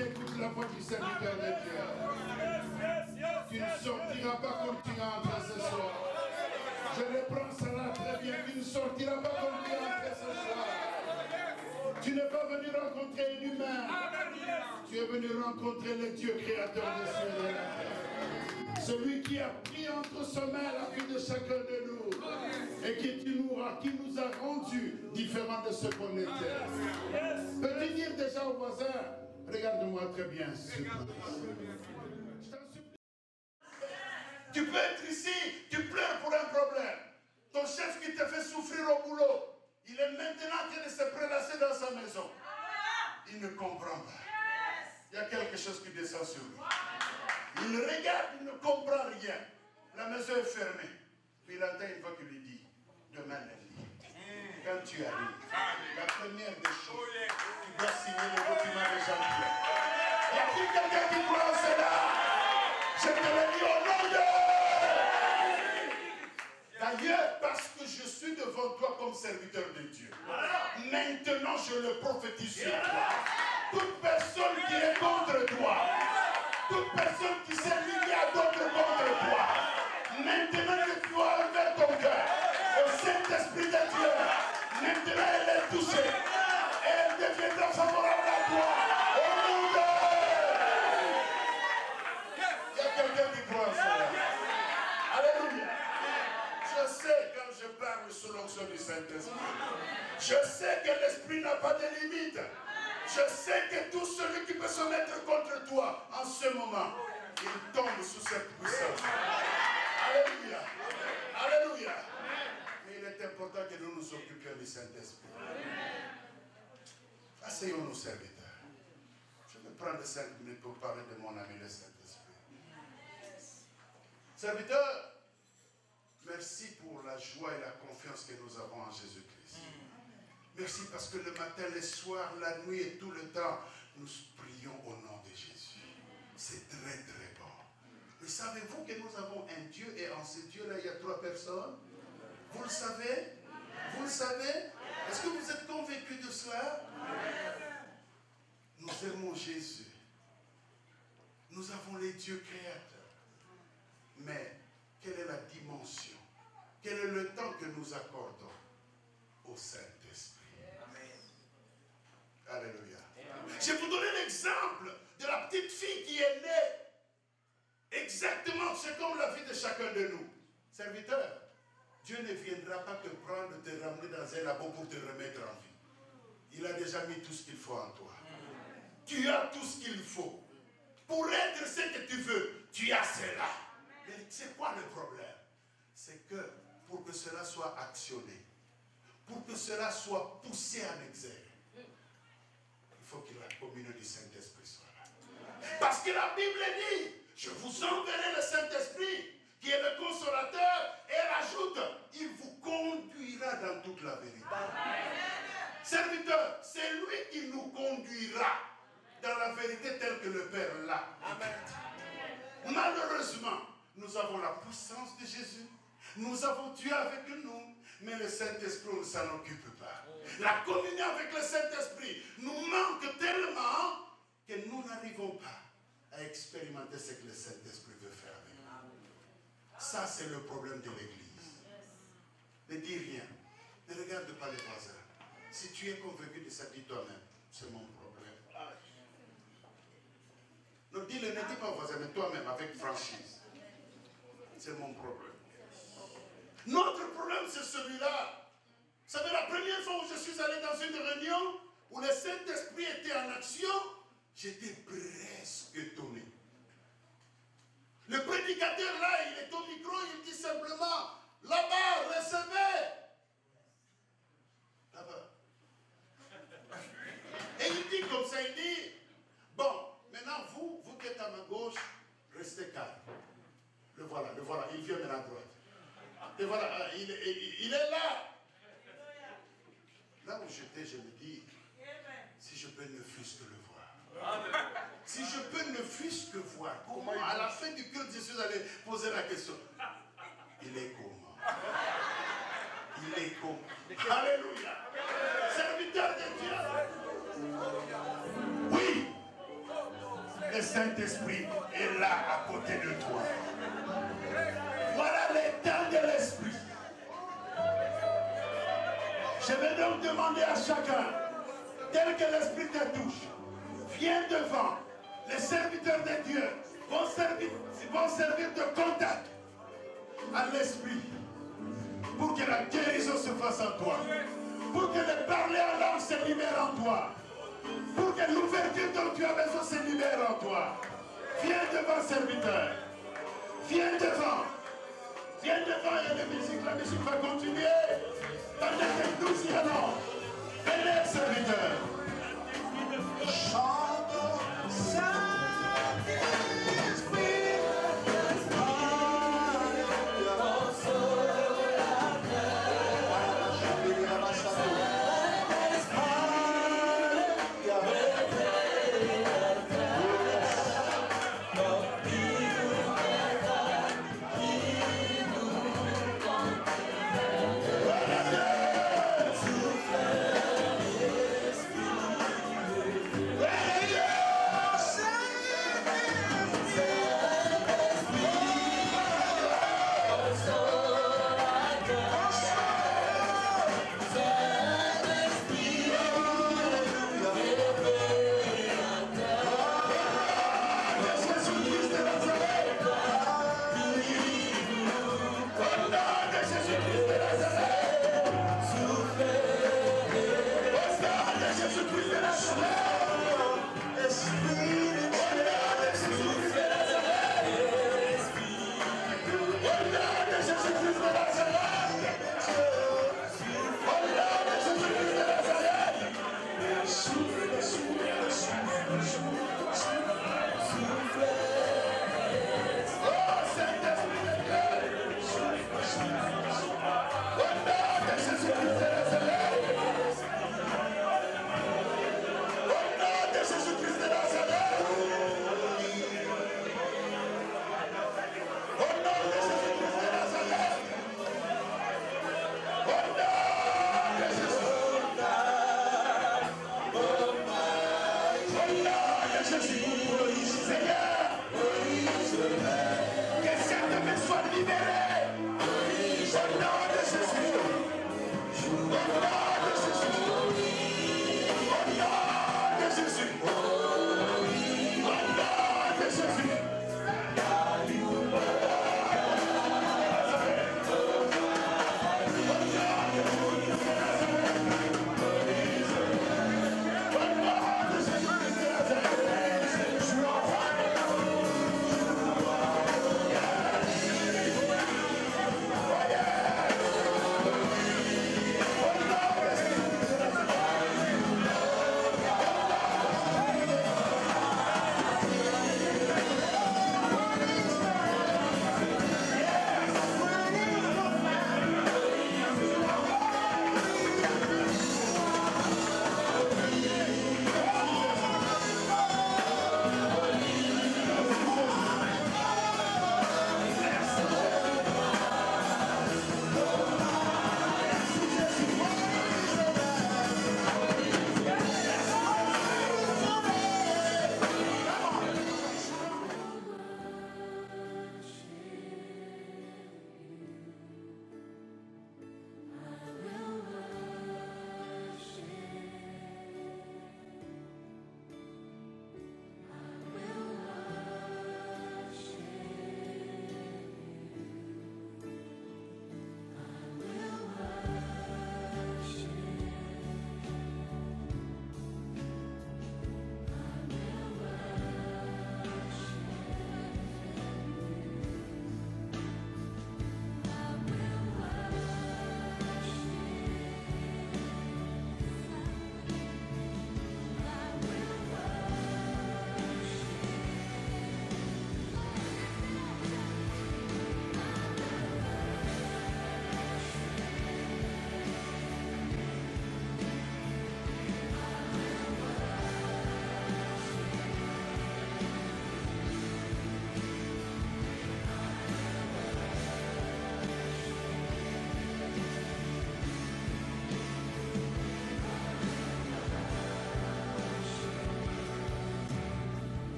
écoute la voix du serviteur de Dieu. Tu ne sortiras pas comme tu es entré ce soir. Je reprends cela très bien. Tu ne sortiras pas comme tu es entré ce soir. Tu n'es pas venu rencontrer un humain. Tu es venu rencontrer le Dieu créateur des cieux. Celui qui a pris entre ses mains la vie de chacun de nous et qui nous a, qui nous a rendus différents de ce qu'on était. Peux-tu dire déjà au voisin, regarde-moi très bien. Je t'en supplie. Tu peux être ici, tu pleures pour un problème. Ton chef qui te fait souffrir au boulot, il est maintenant en train de se prélasser dans sa maison. Il ne comprend pas. Il y a quelque chose qui descend sur lui. Il regarde, il ne comprend rien. La maison est fermée. Puis il entend une voix qui lui dit, demain lundi, quand tu arrives, la première des choses, tu dois signer le document de Jean-Pierre. Y a-t-il quelqu'un qui croit en cela? Je te le dis au nom de... D'ailleurs, parce que je suis devant toi comme serviteur de Dieu, maintenant je le prophétise sur toi. Toute personne qui est contre toi, toute personne qui s'est liée à d'autres touchée, et elle deviendra favorable à toi. Au nom de... Il y a quelqu'un qui croit en cela. Alléluia. Je sais quand je parle sous l'onction du Saint-Esprit. Je sais que l'Esprit n'a pas de limite. Je sais que tout celui qui peut se mettre contre toi en ce moment, il tombe sous cette puissance. Alléluia. Alléluia. Il est important que nous nous occupions Saint-Esprit. Asseyons-nous, serviteurs. Je vais prendre cinq minutes pour parler de mon ami le Saint-Esprit. Serviteurs, merci pour la joie et la confiance que nous avons en Jésus-Christ. Merci parce que le matin, le soir, la nuit et tout le temps, nous prions au nom de Jésus. C'est très très bon. Mais savez-vous que nous avons un Dieu et en ce Dieu-là, il y a trois personnes? Vous le savez? Vous le savez Est-ce que vous êtes convaincus de cela Nous aimons Jésus. Nous avons les dieux créateurs. Mais quelle est la dimension? Quel est le temps que nous accordons au Saint-Esprit? Alléluia. Je vais vous donner l'exemple de la petite fille qui est née. Exactement, c'est comme la vie de chacun de nous. Serviteur, Dieu ne viendra pas te prendre, te ramener dans un labo pour te remettre en vie. Il a déjà mis tout ce qu'il faut en toi. Tu as tout ce qu'il faut. Pour être ce que tu veux, tu as cela. Mais c'est quoi le problème? C'est que pour que cela soit actionné, pour que cela soit poussé en exergue, il faut que la communion du Saint-Esprit soit là. Parce que la Bible dit, je vous enverrai le Saint-Esprit, qui est le consolateur, et elle ajoute, il vous conduira dans toute la vérité. Serviteur, c'est lui qui nous conduira dans la vérité telle que le Père l'a. Malheureusement, nous avons la puissance de Jésus. Nous avons Dieu avec nous, mais le Saint-Esprit, on ne s'en occupe pas. La communion avec le Saint-Esprit nous manque tellement que nous n'arrivons pas à expérimenter ce que le Saint-Esprit veut faire avec nous. Ça, c'est le problème de l'Église. Ne dis rien. Ne regarde pas les voisins. Si tu es convaincu de ça, dis toi-même. C'est mon problème. Non, dis-le, ne dis pas aux voisins, mais toi-même, avec franchise. C'est mon problème. Notre problème, c'est celui-là. Vous savez, la première fois où je suis allé dans une réunion où le Saint-Esprit était en action, j'étais presque étonné. Le prédicateur là, il est au micro, il dit simplement, là-bas, recevez. Là-bas. Et il dit comme ça, il dit, bon, maintenant vous, vous qui à ma gauche, restez calme. Le voilà, le voilà, il vient maintenant à droite. Et voilà, il, il- il est là. Là où j'étais, je me dis, si je peux ne fût-ce que le voir. Si je peux ne fût-ce que voir, comment à la fin du culte, je suis allé poser la question. Il est comment? Il est comment? Alléluia. Serviteur de Dieu. Saint-Esprit est là à côté de toi. Voilà l'état de l'Esprit. Je vais donc demander à chacun, tel que l'Esprit te touche, viens devant. Les serviteurs de Dieu vont servir, vont servir de contact à l'Esprit pour que la guérison se fasse en toi. Pour que le parler en langue se libère en toi. Pour que l'ouverture dont tu as besoin se en toi. Viens devant, serviteur. Viens devant. Viens devant, il y a la musique. La musique va continuer. Pendant que nous y allons. Serviteur. Chante.